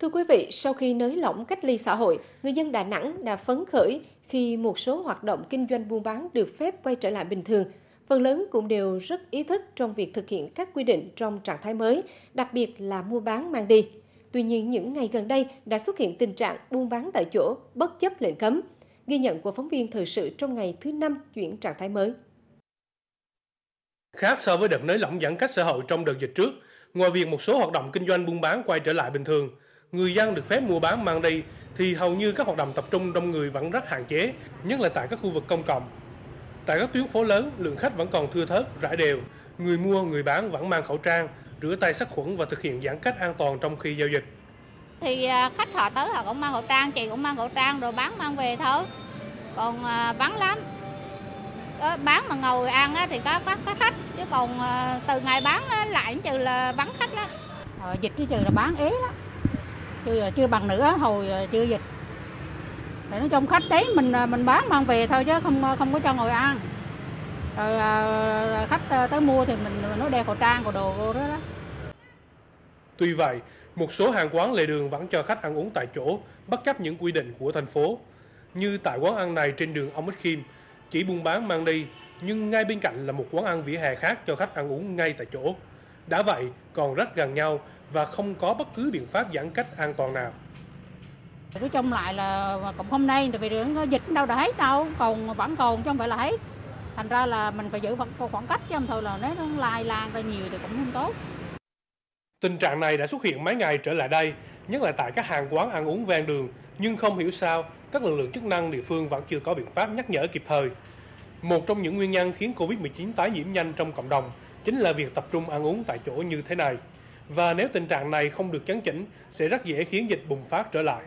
Thưa quý vị, sau khi nới lỏng cách ly xã hội, người dân Đà Nẵng đã phấn khởi khi một số hoạt động kinh doanh buôn bán được phép quay trở lại bình thường. Phần lớn cũng đều rất ý thức trong việc thực hiện các quy định trong trạng thái mới, đặc biệt là mua bán mang đi. Tuy nhiên, những ngày gần đây đã xuất hiện tình trạng buôn bán tại chỗ bất chấp lệnh cấm. Ghi nhận của phóng viên thời sự trong ngày thứ năm chuyển trạng thái mới. Khác so với đợt nới lỏng giãn cách xã hội trong đợt dịch trước, ngoài việc một số hoạt động kinh doanh buôn bán quay trở lại bình thường, người dân được phép mua bán mang đi thì hầu như các hoạt động tập trung đông người vẫn rất hạn chế, nhất là tại các khu vực công cộng. Tại các tuyến phố lớn, lượng khách vẫn còn thưa thớt, rải đều, người mua, người bán vẫn mang khẩu trang, rửa tay sát khuẩn và thực hiện giãn cách an toàn trong khi giao dịch. Thì à, khách họ tới họ cũng mang khẩu trang, chị cũng mang khẩu trang rồi bán mang về thôi. Còn à, vắng lắm. Bán mà ngồi ăn thì có, có, có khách, chứ còn à, từ ngày bán lại trừ là vắng khách đó. Ờ, dịch chứ trừ là bán ế lắm chưa chưa bằng nữa hồi ờ, chưa dịch. Thì nói chung khách đấy mình ờ, mình bán mang về thôi chứ không ờ, không có cho ngồi ăn. Rồi khách tới mua thì mình nó đeo khẩu trang của đồ vô đó, đó. Tuy vậy một số hàng quán lề đường vẫn cho khách ăn uống tại chỗ bất chấp những quy định của thành phố. Như tại quán ăn này trên đường ông Ích Khiêm chỉ buôn bán mang đi nhưng ngay bên cạnh là một quán ăn vỉa hè khác cho khách ăn uống ngay tại chỗ. Đã vậy còn rất gần nhau và không có bất cứ biện pháp giãn cách an toàn nào. Nói chung lại là cũng hôm nay vì dịch đâu đã hết đâu, còn vẫn còn chứ không phải là hết. Thành ra là mình phải giữ khoảng cách chứ không thôi là nếu nó lai lan ra nhiều thì cũng không tốt. Tình trạng này đã xuất hiện mấy ngày trở lại đây, nhất là tại các hàng quán ăn uống ven đường, nhưng không hiểu sao các lực lượng chức năng địa phương vẫn chưa có biện pháp nhắc nhở kịp thời. Một trong những nguyên nhân khiến Covid-19 tái nhiễm nhanh trong cộng đồng chính là việc tập trung ăn uống tại chỗ như thế này và nếu tình trạng này không được chấn chỉnh, sẽ rất dễ khiến dịch bùng phát trở lại.